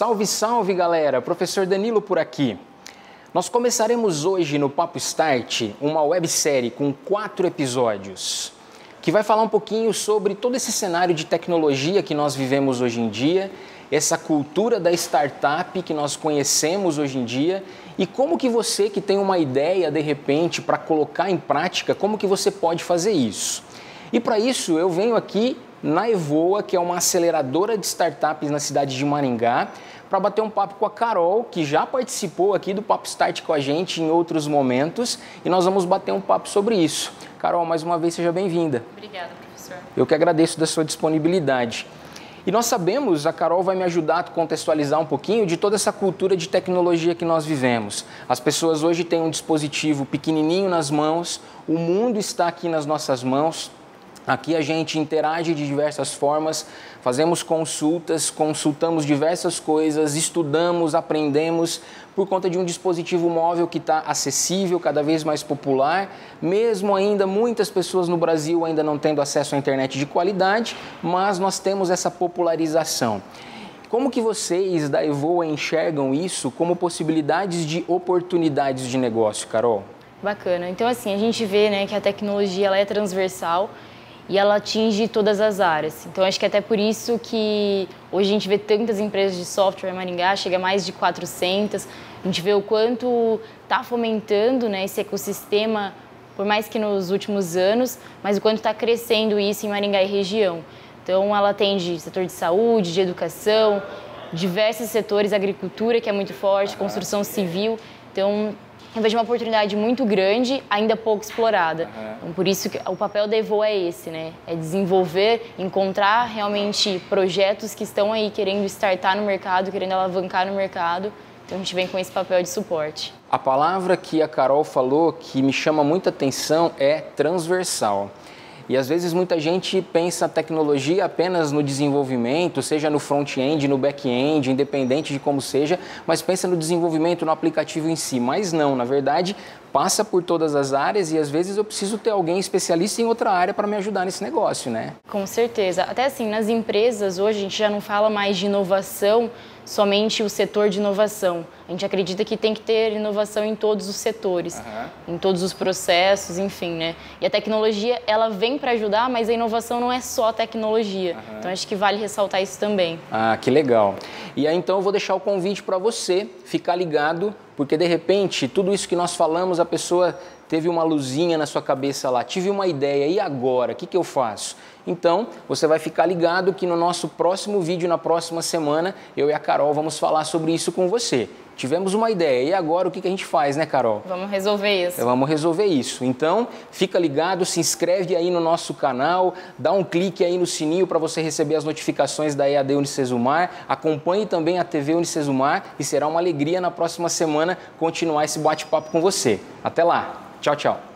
Salve, salve galera! Professor Danilo por aqui. Nós começaremos hoje no Papo Start uma websérie com quatro episódios que vai falar um pouquinho sobre todo esse cenário de tecnologia que nós vivemos hoje em dia, essa cultura da startup que nós conhecemos hoje em dia e como que você que tem uma ideia de repente para colocar em prática, como que você pode fazer isso. E para isso eu venho aqui na Evoa, que é uma aceleradora de startups na cidade de Maringá, para bater um papo com a Carol, que já participou aqui do Papo Start com a gente em outros momentos, e nós vamos bater um papo sobre isso. Carol, mais uma vez seja bem-vinda. Obrigada, professor. Eu que agradeço da sua disponibilidade. E nós sabemos, a Carol vai me ajudar a contextualizar um pouquinho de toda essa cultura de tecnologia que nós vivemos. As pessoas hoje têm um dispositivo pequenininho nas mãos, o mundo está aqui nas nossas mãos, Aqui a gente interage de diversas formas, fazemos consultas, consultamos diversas coisas, estudamos, aprendemos por conta de um dispositivo móvel que está acessível, cada vez mais popular, mesmo ainda muitas pessoas no Brasil ainda não tendo acesso à internet de qualidade, mas nós temos essa popularização. Como que vocês da Evoa enxergam isso como possibilidades de oportunidades de negócio, Carol? Bacana. Então assim, a gente vê né, que a tecnologia ela é transversal e ela atinge todas as áreas. Então acho que até por isso que hoje a gente vê tantas empresas de software em Maringá, chega a mais de 400. A gente vê o quanto está fomentando né, esse ecossistema, por mais que nos últimos anos, mas o quanto está crescendo isso em Maringá e região. Então ela atende setor de saúde, de educação, diversos setores, agricultura que é muito forte, construção civil. Então eu vejo uma oportunidade muito grande, ainda pouco explorada. Uhum. Então, por isso que o papel da Evo é esse, né? É desenvolver, encontrar realmente projetos que estão aí querendo startar no mercado, querendo alavancar no mercado. Então a gente vem com esse papel de suporte. A palavra que a Carol falou que me chama muita atenção é transversal. E às vezes muita gente pensa a tecnologia apenas no desenvolvimento, seja no front-end, no back-end, independente de como seja, mas pensa no desenvolvimento, no aplicativo em si. Mas não, na verdade, passa por todas as áreas e às vezes eu preciso ter alguém especialista em outra área para me ajudar nesse negócio, né? Com certeza. Até assim, nas empresas hoje a gente já não fala mais de inovação somente o setor de inovação. A gente acredita que tem que ter inovação em todos os setores, uhum. em todos os processos, enfim, né? E a tecnologia, ela vem para ajudar, mas a inovação não é só tecnologia. Uhum. Então acho que vale ressaltar isso também. Ah, que legal. E aí então eu vou deixar o convite para você ficar ligado, porque de repente tudo isso que nós falamos, a pessoa teve uma luzinha na sua cabeça lá, tive uma ideia, e agora? O que, que eu faço? Então, você vai ficar ligado que no nosso próximo vídeo, na próxima semana, eu e a Carol vamos falar sobre isso com você. Tivemos uma ideia, e agora o que, que a gente faz, né, Carol? Vamos resolver isso. Vamos resolver isso. Então, fica ligado, se inscreve aí no nosso canal, dá um clique aí no sininho para você receber as notificações da EAD Unicesumar. Acompanhe também a TV Unicesumar e será uma alegria na próxima semana continuar esse bate-papo com você. Até lá! Tchau, tchau.